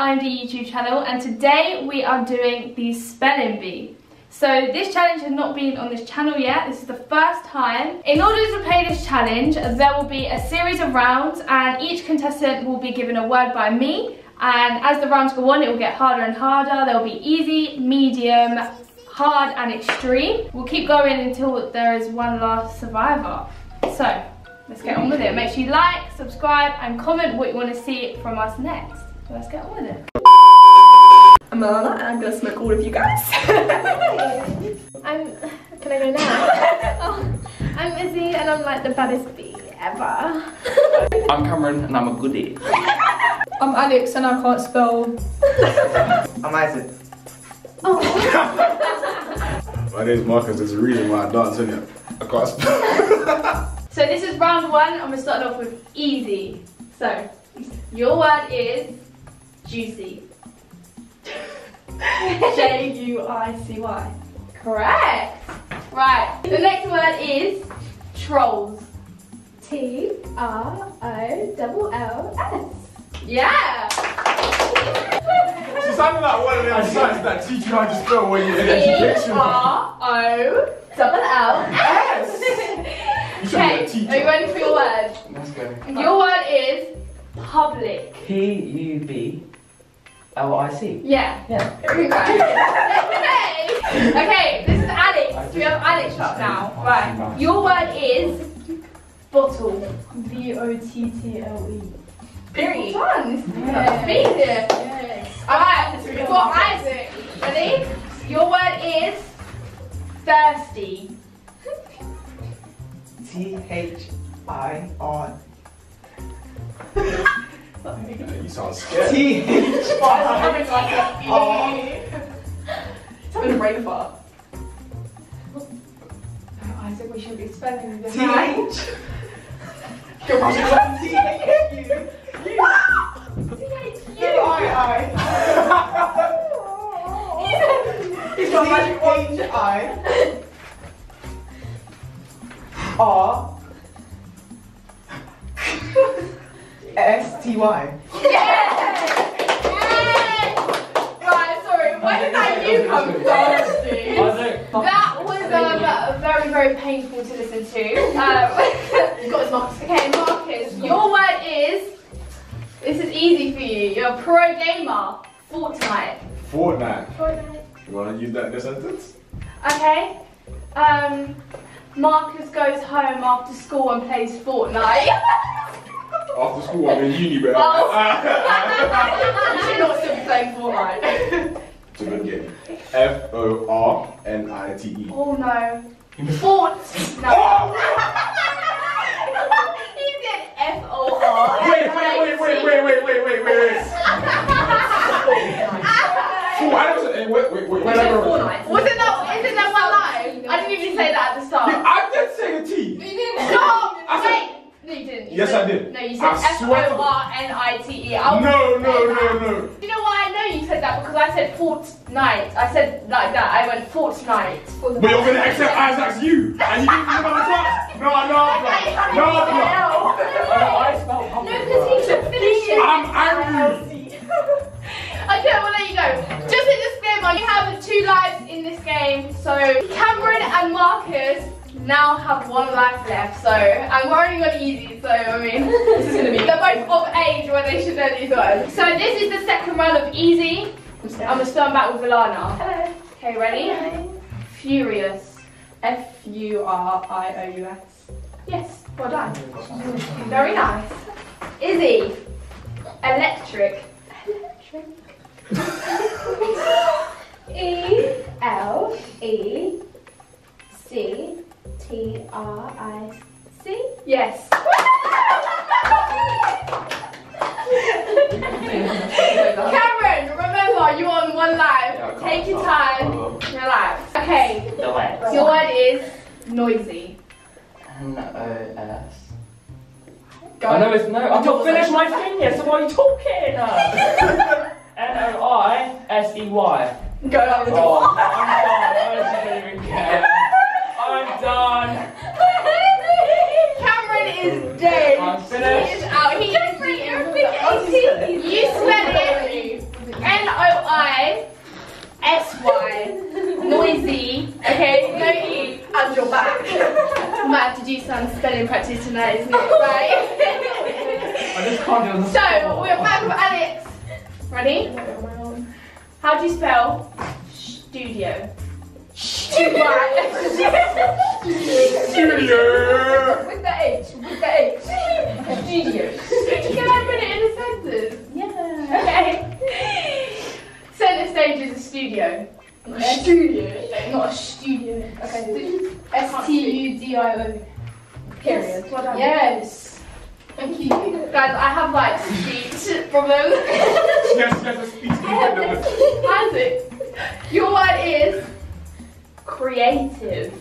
IMD YouTube channel and today we are doing the spelling bee. So this challenge has not been on this channel yet, this is the first time. In order to play this challenge, there will be a series of rounds and each contestant will be given a word by me and as the rounds go on it will get harder and harder. There will be easy, medium, hard and extreme. We'll keep going until there is one last survivor. So, let's get on with it. Make sure you like, subscribe and comment what you want to see from us next. So let's get on with it. I'm Alana and I'm gonna smoke all of you guys. I'm. Can I go now? oh, I'm Izzy and I'm like the baddest bee ever. I'm Cameron and I'm a goodie. I'm Alex and I can't spell. I'm Isaac. Oh, My name's Marcus, there's a reason why I dance, innit? I can't spell. So this is round one and we're starting off with easy. So, your word is juicy. J-U-I-C-Y. Correct. Right. The next word is trolls. T R O double L S. Yeah. She sounded like one of them sites that teach you how to spell when you're in education. P-R-O double L S. You should be a Okay, teacher. are you ready for your word? Let's go. Your word is public. P U B L I C. Yeah. Yeah. okay. okay, this is Alex. We have Alex up now. Right. Your word is bottle. B O T T L E. Period. Fun. Speak here. Alright, we've got Isaac. Ready? Your word is thirsty. T H I R. You sound scared. T H Tell me to break apart. Isaac, we should be spending the night. You're very, very painful to listen to. Um, You got his marks. okay, Marcus, your word is. This is easy for you. You're a pro gamer. Fortnite. Fortnite. You wanna use that in a sentence? Okay. Um, Marcus goes home after school and plays Fortnite. After school, I'm in uni, bro. Oh. You should not still be playing Fortnite. It's a good game. F O R N I T E. oh no. Fort. No. Oh! he said F O R. Wait, wait, wait, wait, wait, wait, wait, wait, wait, wait. Fool, I don't say, wait, wait, wait, wait, wait, wait. Wasn't that, isn't that one line? I didn't even say that at the start. I did say a T. Stop! I said- Wait! No, you didn't. You Yes, said- I did. No, you said I F swear to- O R N I T E. I No, gonna no, say no, no. Because I said Fortnite. I said like that. I went Fortnite. But you're gonna accept Isaac's you, and you didn't think about the class. No, no, no, no, no. I spelled No, because he should finish it. I'm angry. Okay, well there you go. Just a disclaimer, you have two lives in this game. So Cameron and Marcus now have one life left. So and we're only on easy. So I mean, this is gonna be. They're both of age when they should know these words. So this is the second round of easy. I'm gonna start back with Alana. Hello. Okay, ready? Furious. F U R I O U S. Yes, well done. Very nice. Izzy. Electric. E L E C T R I C. L E C T R I C. Yes. Oh, remember you're on one life. Yeah, I Take your stop. time. Hold on. Relax. Okay. The legs. Your word is noisy. N O S. I know it's no. I've not finished my thing yet, so why are you talking? N O I S E Y. Go out the door. Oh, I'm done. I don't even care. I'm done. Cameron is dead. I'm He is out. He is You're beaten. big 18. You spell it I S Y noisy. Okay, no E. And you're back. I might have to do some spelling practice tonight, isn't it? Right. I just can't do it on the so spot. we're back with Alex. Ready? How do you spell studio? Right. Studio. With the H. With the H. Studio. Can I put it in a sentence? Yeah. Okay. Center stage is a studio. A studio. Not a studio. Okay. S T U D I O. Period. Well done. Yes. Thank you. Guys, I have like speech problems. Yes, yes, a speech impediment. Isaac, your word is creative.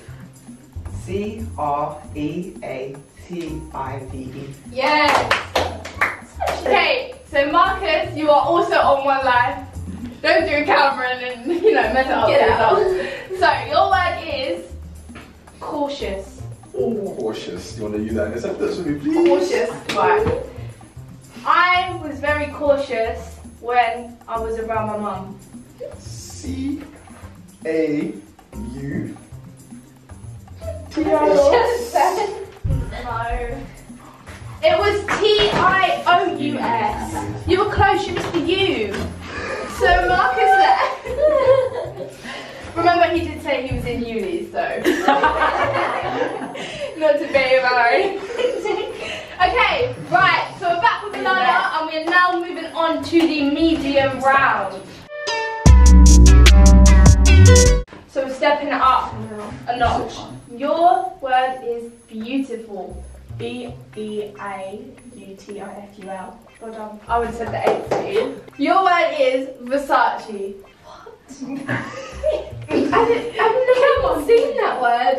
C R E A T I V E. Yes. Okay, so Marcus, you are also on one life. Don't do a Cameron and you know mess it up. Get out. So your word is cautious. Oh, cautious. You want to use that in a sentence with me, please? Cautious. Right. I was very cautious when I was around my mum. C A U T I No. It was T I O U S. You were close, you missed the U. So Marcus there. Remember he did say he was in uni, so not to be embarrassed. okay, right, so we're back with Lana and we're now moving on to the medium round. So we're stepping up a notch. Your word is beautiful. B E A U T I F U L. Well done. I would have said the A for you. Your word is Versace. I didn't, I've never seen that word.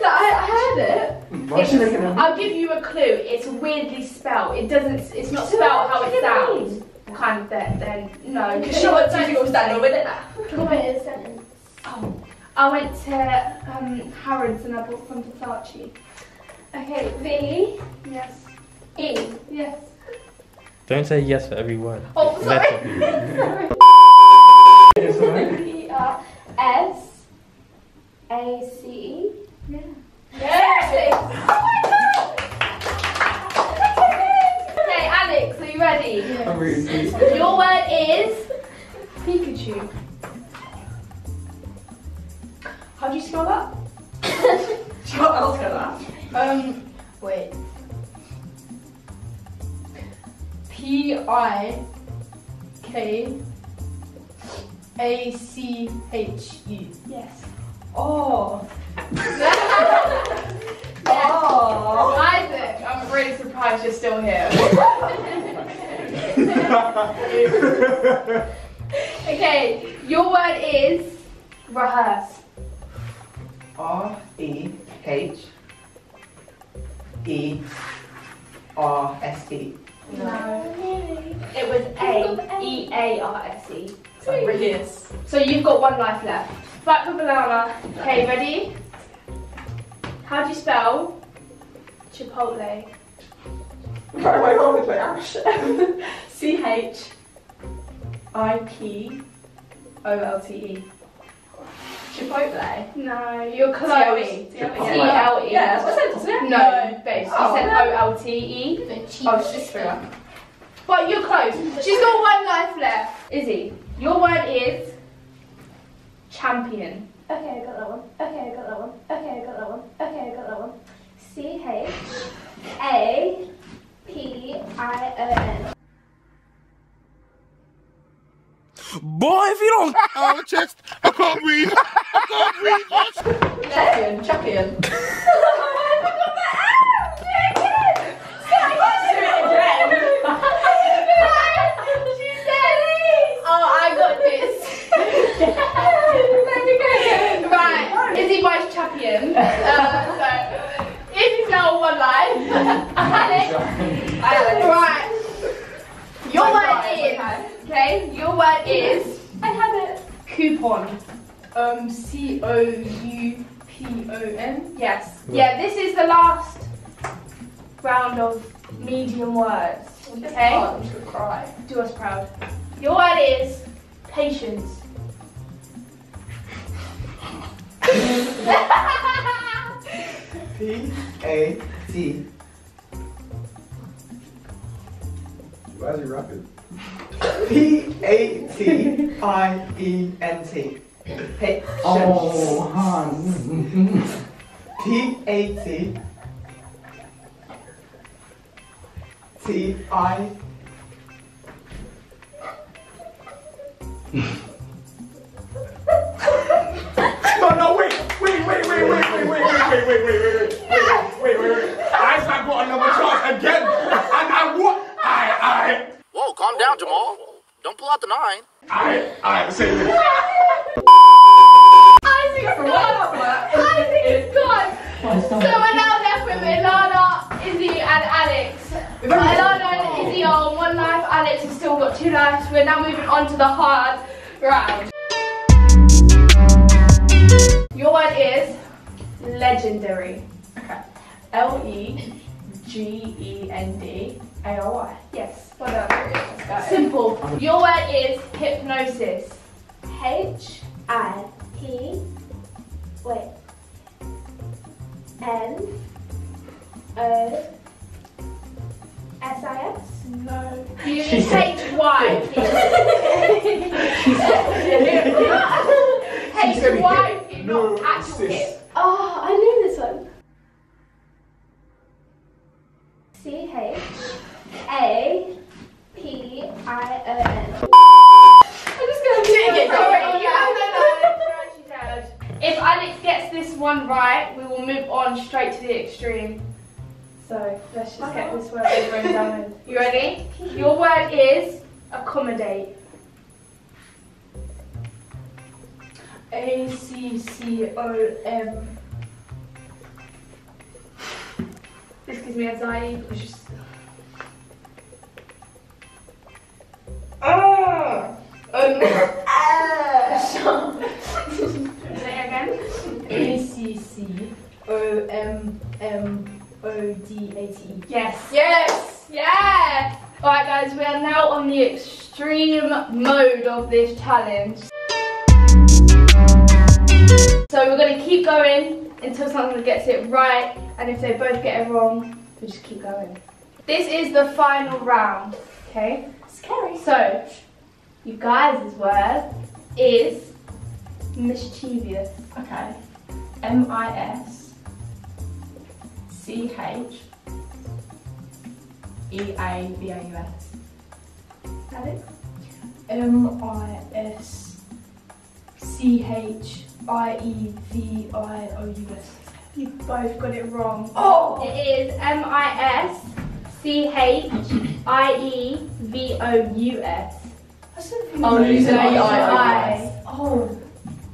That I, I heard it. Why is she making a... I'll give you a clue. It's weirdly spelled. It doesn't. It's not spelled how it sounds. Kind of. Then, then no. She wants you to go stand over there. Come on, a sentence. Oh, I went to um, Harrods and I bought some Versace. Okay, V Yes. E. Yes. Don't say yes for every word. Oh, Let sorry. it be. Yes, alright. P R S A C E. Yes. Okay, Alex, are you ready? I'm really sweet. Your word is Pikachu. How do you spell that? Do you want to ask that? Um, wait. P I K A C H U. Yes. Oh. Oh. Isaac, I'm really surprised you're still here. okay, your word is rehearse. R E H E R S E. No. It was A E A R S E. Brilliant. So you've got one life left. Back with banana. Okay, ready? How do you spell Chipotle? Right, wait, hold with wait, Ash. C H I P O L T E. Chipotle. No, you're close. T-L-E. T L E. Yeah, that's what I said, wasn't it? No, babes. You Oh. said O L T E. Oh, it's just for But you're close. She's got one life left. Izzy, your word is champion. Okay, I got that one. Okay, I got that one. Okay, I got that one. Okay, I got that one. C H A P I O N. Boy, if you don't on the chest, I can't breathe. I can't. Champion, champion. Oh, I got this. right, Izzy Vice champion. Uh, so, Izzy's now on one life. Alex, right. Your word is, okay, your word is, I have it. coupon. Um, C O U P O N. Yes. Yeah, this is the last round of medium words. Okay? I'm just gonna cry. Do us proud. Your word is Patience. P A T. Why is he rapping? P A T I E N T. Patience. Oh, hun. P A T T I No, no, wait, wait, wait, wait, wait, wait, wait, wait, wait, wait, wait, wait, wait, wait, wait, wait, wait. I I got another chance again, and I what? I, I, Whoa, calm down, Jamal. Don't pull out the nine. I, I say this. Isaac's gone. Isaac's gone. So we're now left with Ilana, Izzy, and Alex. Ilana and Izzy are on one life. Alex has still got two lives. We're now moving on to the hard round. Your word is legendary. Okay. L E G E N D A R Y. Yes, well done. Simple. Your word is hypnosis. H I P wait N O S I S No. You use H Y P. H Y P, not actual hip. Oh, ah, I knew this one. C H A P I O N. I'm just gonna do it again. Alex gets this one right, we will move on straight to the extreme. So let's just get this word over and done with. You ready? Your word is accommodate. A C C O M. This gives me anxiety because just. Ah. Um, 18. Yes. Yes. Yeah. Alright guys, we are now on the extreme mode of this challenge. So we're going to keep going until someone gets it right. And if they both get it wrong, we just keep going. This is the final round. Okay? Scary. So, you guys' word is mischievous. Okay. M-I-S. C-H. E-A-V-A-U-S. Alex? M-I-S-C-H-I-E-V-I-O-U-S. You both got it wrong. Oh! It is M-I-S-C-H-I-E-V-O-U-S. Oh. Oh.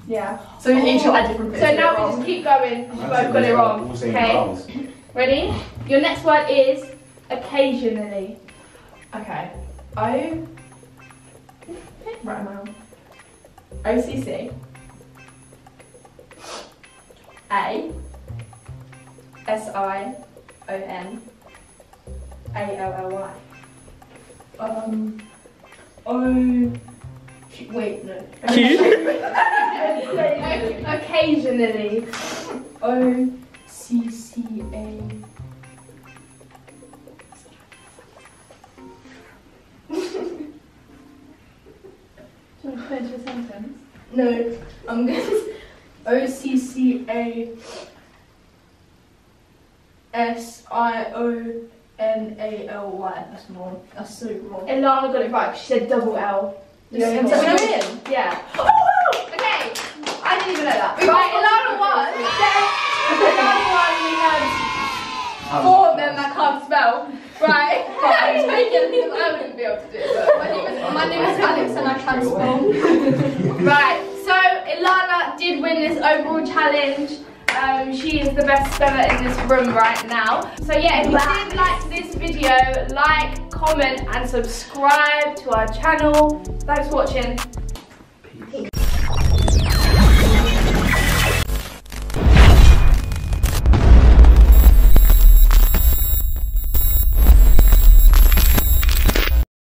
Yeah. So oh. each had different. So now we just keep going. You both got it wrong. Okay. Ready? Your next word is occasionally. Okay. O. Right now. O C C. A. S I O N. A L L Y. Um. O. Wait, no. Occasionally. O C C A. No, I'm gonna. O C C A S I O N A L Y. That's wrong. That's so wrong. Ilana got it right 'cause she said double L. Yeah, Just- so we're. Yeah. Okay. I didn't even know that. Right, Ilana won. Ilana won. We had four of them that can't spell. Right. I wouldn't be able to do it. But my name is my name is Alex and I can spell. Right, Ilana did win this overall challenge. Um, she is the best speller in this room right now. So yeah, if you did like this video, like, comment and subscribe to our channel. Thanks for watching.